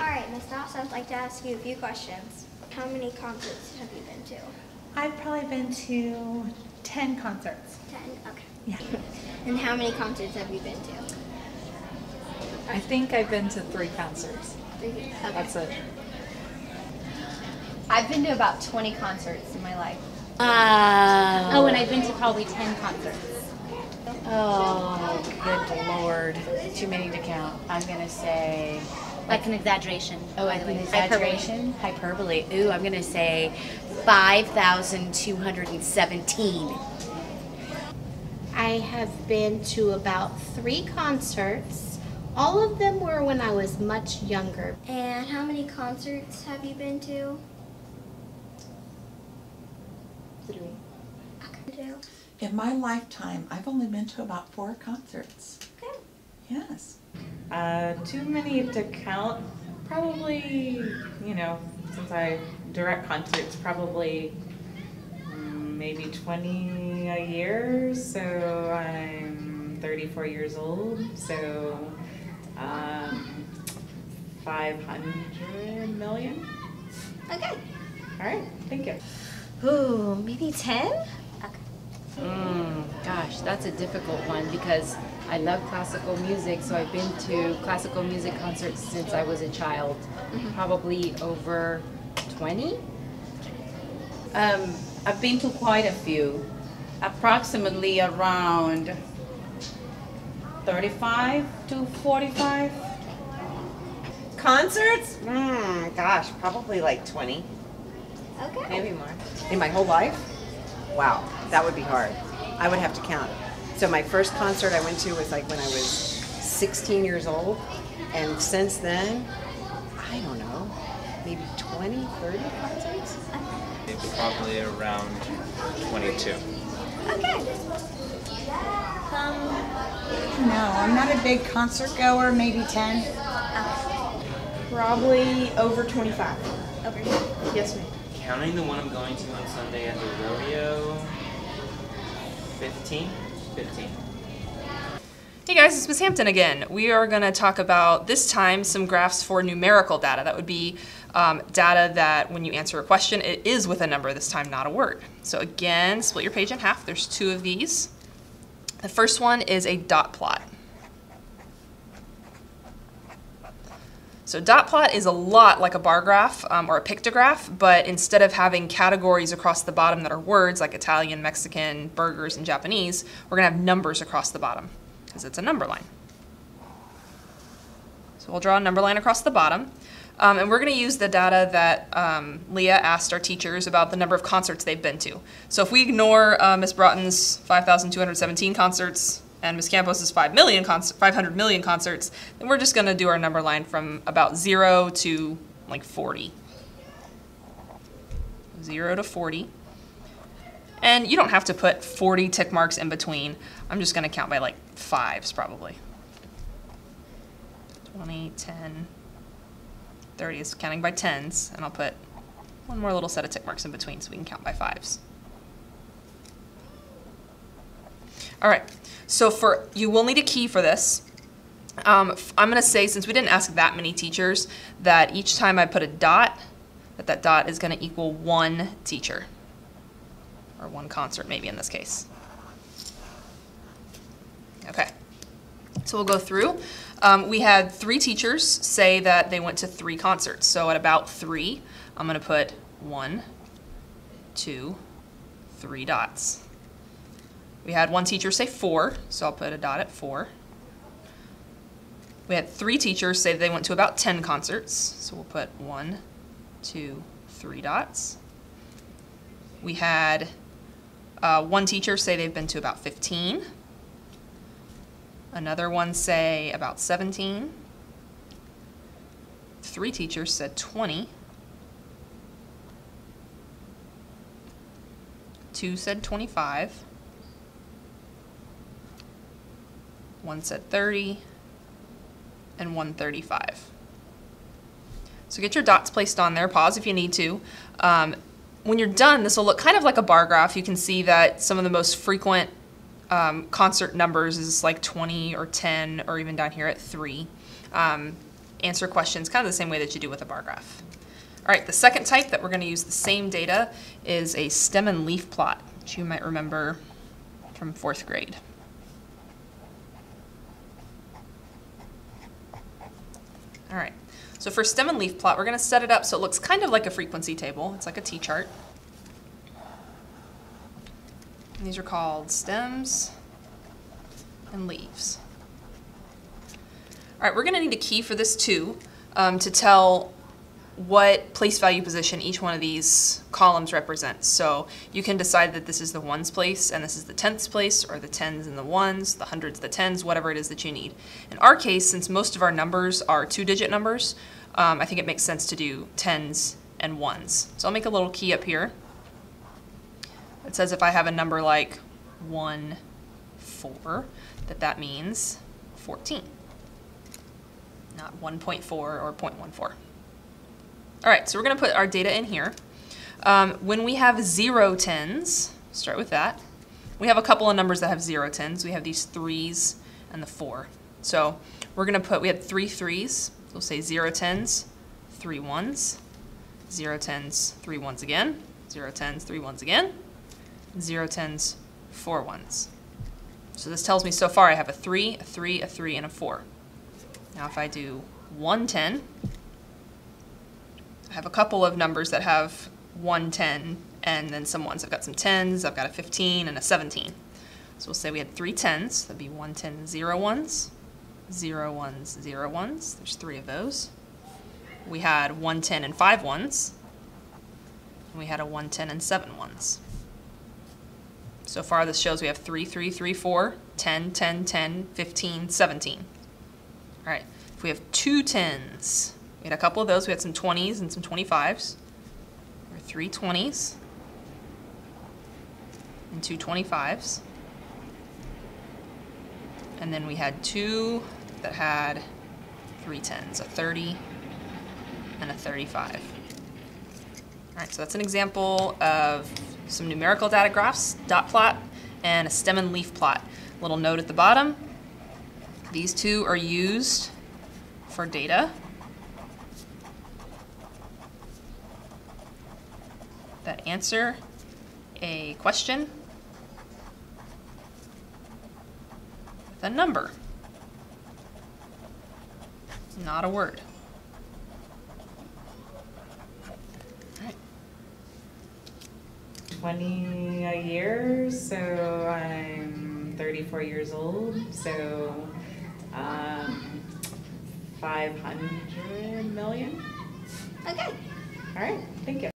All right, Miss Doss, I'd like to ask you a few questions. How many concerts have you been to? I've probably been to 10 concerts. Ten. Okay. Yeah. And how many concerts have you been to? I think I've been to three concerts. Three. Okay. That's it. I've been to about 20 concerts in my life. Uh, Oh, and I've been to probably 10 concerts. oh, good lord. Too many to count. I'm going to say. Like an exaggeration. Oh, by I the think way. exaggeration? Hyperbole. Ooh, I'm going to say 5,217. I have been to about three concerts. All of them were when I was much younger. And how many concerts have you been to? Three. Two. In my lifetime, I've only been to about four concerts. Yes. Uh, too many to count. Probably, you know, since I direct concerts, probably mm, maybe 20 a year. So I'm 34 years old. So um, 500 million. Okay. All right, thank you. Ooh, maybe 10? Mm, gosh, that's a difficult one because I love classical music, so I've been to classical music concerts since I was a child. Probably over 20? Um, I've been to quite a few, approximately around 35 to 45. Concerts? Hmm, gosh, probably like 20, Okay. maybe more. In my whole life? Wow, that would be hard. I would have to count. So my first concert I went to was like when I was 16 years old. And since then, I don't know, maybe 20, 30 concerts? Maybe probably around 22. Okay. Um, No, I'm not a big concert goer, maybe 10. Probably over 25. over here. Yes, ma'am. Counting the one I'm going to on Sunday at the rodeo, 15? 15. Hey guys, it's Miss Hampton again. We are going to talk about this time some graphs for numerical data. That would be um, data that when you answer a question, it is with a number this time, not a word. So again, split your page in half. There's two of these. The first one is a dot plot. So dot plot is a lot like a bar graph um, or a pictograph, but instead of having categories across the bottom that are words like Italian, Mexican, burgers, and Japanese, we're to have numbers across the bottom because it's a number line. So we'll draw a number line across the bottom. Um, and we're going to use the data that um, Leah asked our teachers about the number of concerts they've been to. So if we ignore uh, Ms. Broughton's 5,217 concerts and Ms. Campos's 5 million concert, 500 million concerts, then we're just going to do our number line from about 0 to like 40. 0 to 40. And you don't have to put 40 tick marks in between. I'm just going to count by like fives probably. 20, 10, 30 is counting by tens, and I'll put one more little set of tick marks in between so we can count by fives. All right, so for you will need a key for this. Um, I'm going to say, since we didn't ask that many teachers, that each time I put a dot, that that dot is going to equal one teacher, or one concert maybe in this case. Okay, so we'll go through. Um, we had three teachers say that they went to three concerts. So at about three, I'm going to put one, two, three dots. We had one teacher say four, so I'll put a dot at four. We had three teachers say they went to about 10 concerts, so we'll put one, two, three dots. We had uh, one teacher say they've been to about 15. Another one say about 17. Three teachers said 20. Two said 25. One said 30. And 135. So get your dots placed on there. Pause if you need to. Um, when you're done, this will look kind of like a bar graph. You can see that some of the most frequent um, concert numbers is like 20 or 10 or even down here at 3. Um, answer questions kind of the same way that you do with a bar graph. All right, the second type that we're going to use the same data is a stem and leaf plot, which you might remember from fourth grade. All right, so for stem and leaf plot, we're going to set it up so it looks kind of like a frequency table. It's like a T-chart. These are called stems and leaves. All right, we're going to need a key for this too um, to tell what place value position each one of these columns represents. So you can decide that this is the ones place and this is the tenths place or the tens and the ones, the hundreds, the tens, whatever it is that you need. In our case, since most of our numbers are two digit numbers, um, I think it makes sense to do tens and ones. So I'll make a little key up here. It says if I have a number like 1, 4, that that means 14, not 1.4 or 0.14. All right, so we're going to put our data in here. Um, when we have zero tens, start with that. We have a couple of numbers that have zero tens. We have these threes and the four. So we're going to put, we had three threes. We'll say zero tens, three ones, zero tens, three ones again, zero tens, three ones again, zero tens, four ones. So this tells me so far I have a three, a three, a three, and a four. Now if I do one ten, have a couple of numbers that have 110 and then some ones. I've got some 10s, I've got a 15 and a 17. So we'll say we had three 10s. That'd be 110 zero ones, zero ones, zero ones. There's three of those. We had 110 and five ones. And we had a 110 and seven ones. So far this shows we have 3, 3, 3, 4, 10, 10, 10, 15, 17. All right, if we have two 10s, we had a couple of those. We had some 20s and some 25s. Or three 20s and two 25s. And then we had two that had three 10s, a 30 and a 35. All right, so that's an example of some numerical data graphs, dot plot, and a stem and leaf plot. Little note at the bottom. These two are used for data. That answer a question with a number, not a word. 20 a year, so I'm 34 years old, so um, 500 million. Okay. All right, thank you.